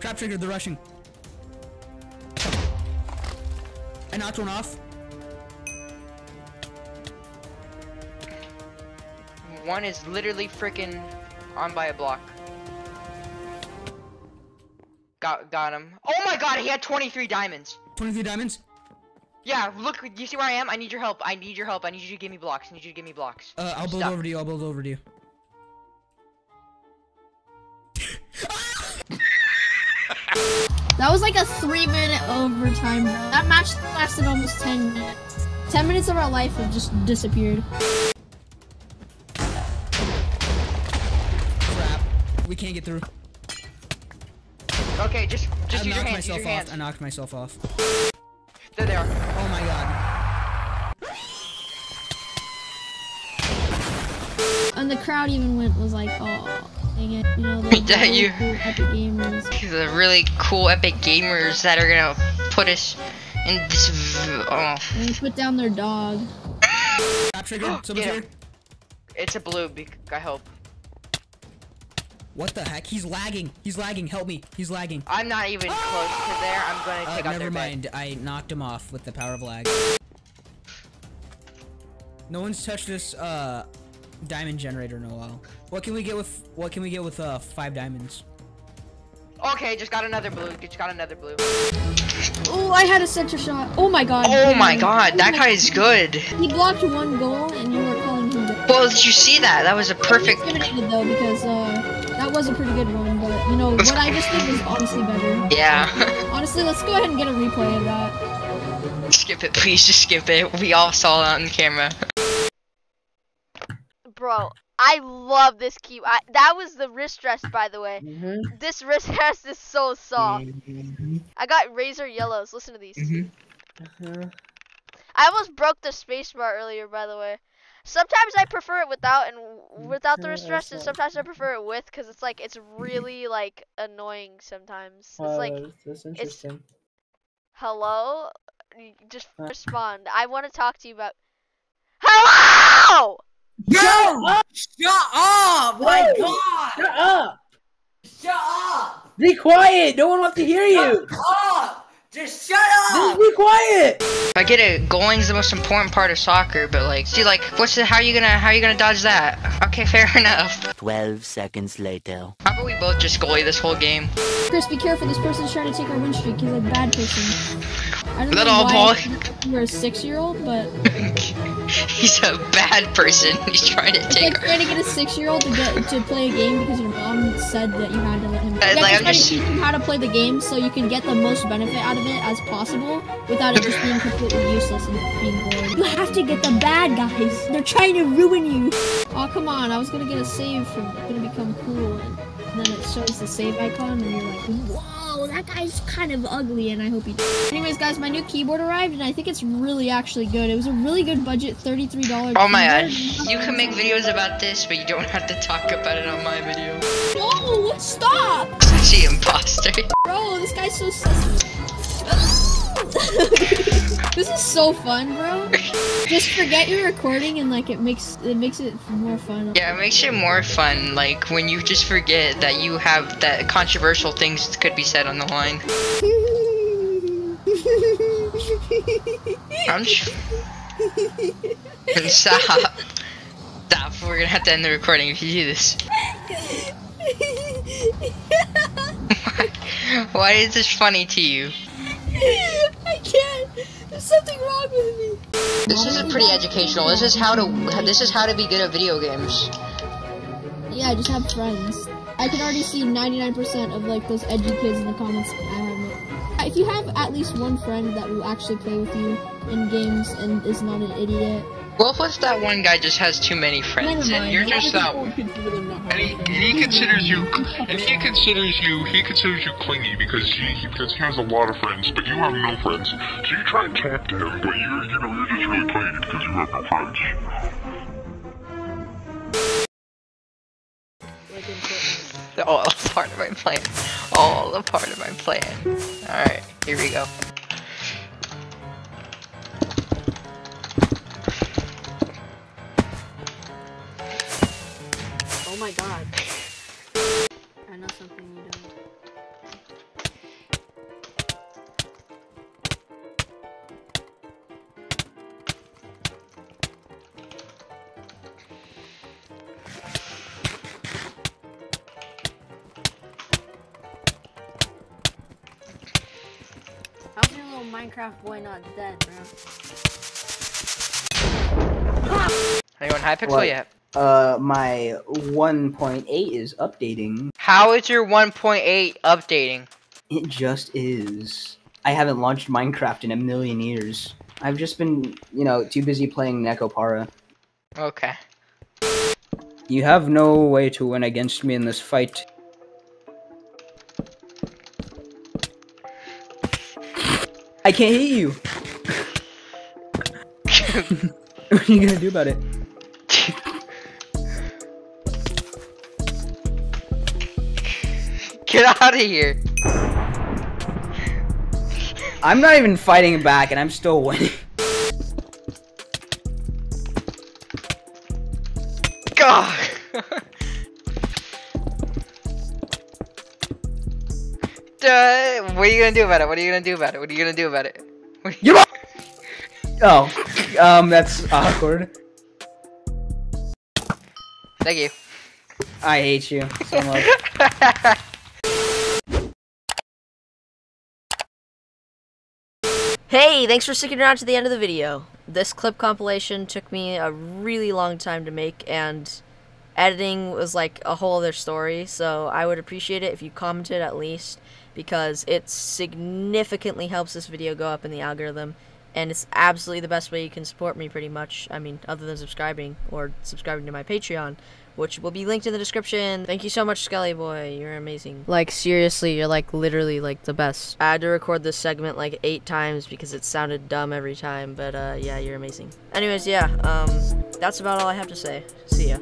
Trap triggered, they're rushing. Knocked one off. One is literally freaking on by a block. Got got him. Oh my god, he had 23 diamonds. 23 diamonds. Yeah, look, you see where I am? I need your help. I need your help. I need you to give me blocks. I need you to give me blocks. Uh, I'll build Stop. over to you, I'll build over to you. That was like a three minute overtime, bro. That match lasted almost 10 minutes. 10 minutes of our life have just disappeared. Crap. We can't get through. Okay, just just I use your knocked hands. Use myself your off. hands. I knocked myself off. There they are. Oh my god. And the crowd even went, was like, oh, dang it. You know, the, the really you- cool Epic Gamers. The really cool epic gamers that are gonna put us in this. v- Oh, And they put down their dog. Trap triggered, someone's here. it's a blue. bec- I hope. What the heck? He's lagging. He's lagging. Help me. He's lagging. I'm not even close to there. I'm gonna Uh, take out never their bed. mind. I knocked him off with the power of lag. No one's touched this uh diamond generator in a while. What can we get with what can we get with uh five diamonds? Okay, just got another blue. Just got another blue. Oh, I had a center shot. Oh my god. Oh my god, that guy is good. He blocked one goal and you were calling him dead. Well, did you see that? That was a perfect. Discriminated though because uh, that was a pretty good one, but you know what I just did was honestly better. Yeah. Honestly, let's go ahead and get a replay of that. skip it, please. Just skip it. We all saw it on camera. Bro, I love this key. I, that was the wrist rest, by the way. Mm-hmm. This wrist rest is so soft. I got Razer Yellows. Listen to these. Mm-hmm. I almost broke the spacebar earlier, by the way. Sometimes I prefer it without and without the wrist rest, and sometimes I prefer it with, cause it's like it's really like annoying sometimes. It's like, that's interesting. hello, just Uh. respond. I want to talk to you about. Hello. Yo! Shut up! My god! Shut up! Shut up! Be quiet! No one wants to hear you! Shut up! Just shut Just up! be quiet! I get it. Goaling's the most important part of soccer, but like, see, like, what's the? How are you gonna? How are you gonna dodge that? Okay, fair enough. 12 seconds later. How about we both just goalie this whole game? Chris, be careful. This person's trying to take our win streak. He's a bad person. I don't Little know why boy. you're a six-year-old, but He's a bad person. He's trying to it's take. like trying to get a six-year-old to get to play a game because your mom said that you had to let him. Uh, Yeah, like, I'm trying just- to teach him how to play the game so you can get the most benefit out of it as possible without it just being completely useless and being boring. You have to get the bad guys. They're trying to ruin you. Oh come on! I was gonna get a save from gonna become cool, and then it shows the save icon, and you're like, whoa, that guy's kind of ugly, and I hope he. does. Anyways, guys, my new keyboard arrived, and I think it's really actually good. It was a really good budget, thirty-three dollars. Oh my god, you can make videos about this, but you don't have to talk about it on my video. No, stop! Such an imposter. Bro, this guy's so sus. this is so fun, bro. Just forget you're recording and like it makes it makes it more fun. Yeah, it makes it more fun, like when you just forget that you have that controversial things could be said on the line. I'm sh- Stop. Stop. We're gonna have to end the recording if you do this. Why is this funny to you? I can't. There's something wrong with me. This is pretty educational. This is how to this is how to be good at video games. Yeah, just have friends. I can already see 99% of like those edgy kids in the comments. I have. If you have at least one friend that will actually play with you in games and is not an idiot, Well, if it's that one guy just has too many friends, Never and you're just of that. people consider them not And he, and he considers you, and he considers you, he considers you clingy because he, he because he has a lot of friends, but you have no friends. So you try and talk to him, but you're, you know, you're just really clingy because you have no friends. Plan. All a part of my plan. Alright, here we go. Oh my god. Minecraft boy not dead, bro? Anyone Hypixel What? yet? Uh, my 1.8 is updating. How is your 1.8 updating? It just is. I haven't launched Minecraft in a million years. I've just been, you know, too busy playing Nekopara. Okay. You have no way to win against me in this fight. I can't hit you. what are you gonna do about it? Get out of here. I'm not even fighting back, and I'm still winning. What are you gonna do about it? What are you gonna do about it? What are you gonna do about it? What are you- You Oh, um, that's awkward. Thank you. I hate you so much. Hey, thanks for sticking around to the end of the video. This clip compilation took me a really long time to make and editing was like a whole other story, so I would appreciate it if you commented at least because it significantly helps this video go up in the algorithm and it's absolutely the best way you can support me pretty much. I mean, other than subscribing or subscribing to my Patreon, which will be linked in the description. Thank you so much, Skelly Boy. You're amazing. Like, seriously, you're like literally like the best. I had to record this segment like eight times because it sounded dumb every time, but uh, yeah, you're amazing. Anyways, yeah, um, that's about all I have to say. See ya.